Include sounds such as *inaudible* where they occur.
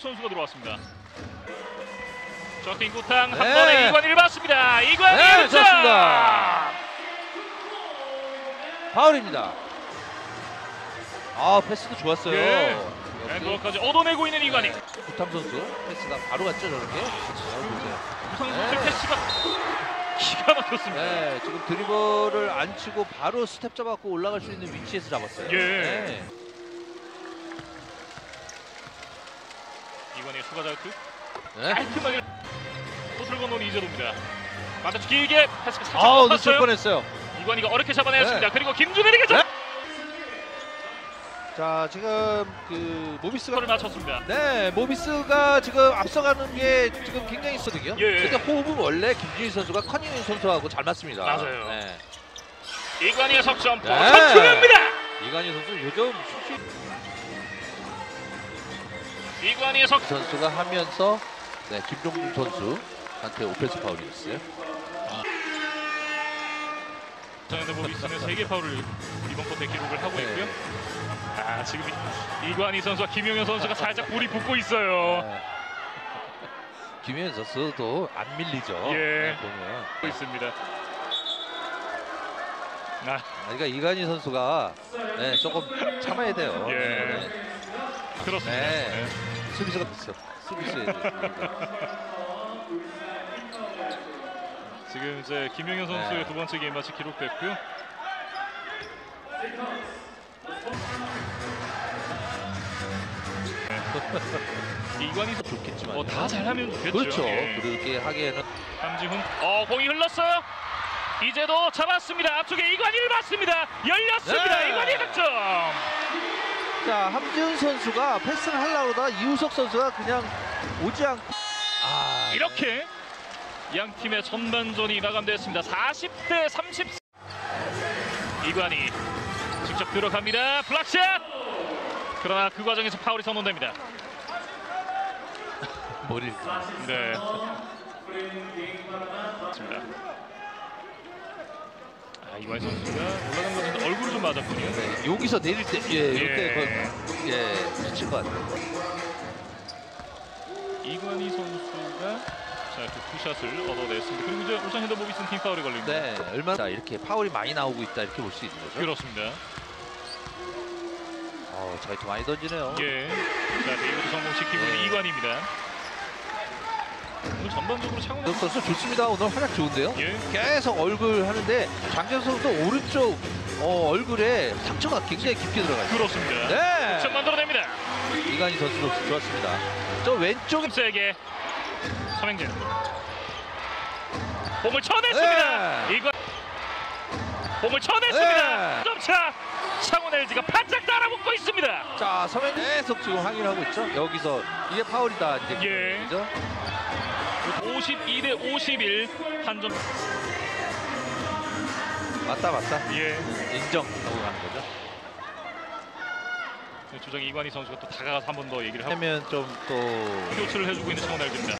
선수가 들어왔습니다. 저스틴 구탕 한 네. 번에 이관희를 봤습니다. 이관희 네, 득점! 좋습니다. 파울입니다. 아 패스도 좋았어요. 네. 역시 and one까지 얻어내고 있는 이관희. 구탕 선수 패스가 바로 갔죠 저렇게. 우상 선수의 네. 패스가 기가 막혔습니다. 네, 지금 드리블을 안 치고 바로 스텝 잡았고 올라갈 수 있는 위치에서 잡았어요. 예. 네. 가 자유투 네. 깔끔하게 코트를 건너는 이재도입니다. 맞아서 길게 패스가 살짝 아우 놓칠 엎었어요. 뻔했어요. 이관이가 어렵게 잡아내었습니다. 네. 그리고 김준일에게 점! 자 지금 그 모비스가 를 맞췄습니다. 네 모비스가 지금 앞서가는 게 지금 굉장히 있거든요. 예. 근데 호흡은 원래 김준희 선수가 커닝 선수하고 잘 맞습니다. 맞아요. 네. 이관이의 석점 네. 터트립니다. 이관희 선수 요즘 슛이 석 선수가 하면서 네, 김종준 선수한테 오펜스 파울이었어요. 장현대 모비스는 세개 파울을 이번 쿼터에 기록을 하고 네. 있고요. 아 지금 이- 이관희 선수와 김용현 선수가 살짝 골이 붙고 있어요. *laughs* 네. 김현 선수도 안 밀리죠. 예. 네, 보면. 붙고 있습니다. 아, 아, 그러니까 이관희 선수가 네, 조금 참아야 돼요. 예. 네. 그렇습니다. 네. 네. 수비수가 됐어. 수비수에 지금 이제 김용현 선수의 네. 두 번째 게임 마치 기록됐고요. 네. 선수 좋겠지만. 뭐다 잘하면 좋겠죠. 그렇죠. 예. 그렇게 하기에는 함지훈, 어 공이 흘렀어요. 이제도 잡았습니다. 앞쪽에 이관희를 봤습니다. 열렸습니다. 네. 이관희 득점. 자 함지훈 선수가 패스를 하려고 하다가 이우석 선수가 그냥 오지 않고 아 이렇게 양 팀의 전반전이 마감됐습니다. 40대 30. 이관희 직접 들어갑니다. 블락샷. 그러나 그 과정에서 파울이 선언됩니다. 머리를 네. 이관희 선수가 올라간 것에서 얼굴을 좀 맞았군요. 네, 여기서 내릴 때 예, 이렇게 예. 그, 예 미칠 것 같아요. 이관희 선수가 자, 그 투샷을 얻어냈습니다. 그리고 이제 울산 현대모비스는 팀 파울이 걸립니다. 네, 얼마나 자, 이렇게 파울이 많이 나오고 있다 이렇게 볼 수 있는 거죠. 그렇습니다. 어, 자유투 많이 던지네요. 예. 자, 데이브드 성공시키고 있는 네. 이관희입니다. 오늘 전반적으로 차고 덕 선수 좋습니다. 오늘 활약 좋은데요. 예. 계속 얼굴 하는데 장재현 선수 오른쪽 어, 얼굴에 상처가 굉장히 깊게 들어가요. 그렇습니다. 네, 득점 만들어냅니다. 이관희 선수도 좋았습니다. 저 왼쪽에 세게 서명진. 공을 쳐냈습니다. 네. 이관. 공을 쳐냈습니다. 네. 점차 창원 LG가 바짝 따라붙고 있습니다. 자 서면 계속 지금 항의를 하고 있죠. 여기서 이게 파울이다 이제 예. 그죠? 52 대 51 한 점. 맞다 맞다 예. 인정 하고 가는 거죠. 주장 이관희 선수가 또 다가가서 한 번 더 얘기를 하고 하면 좀 또 교체를 해주고 있는 창원 LG입니다.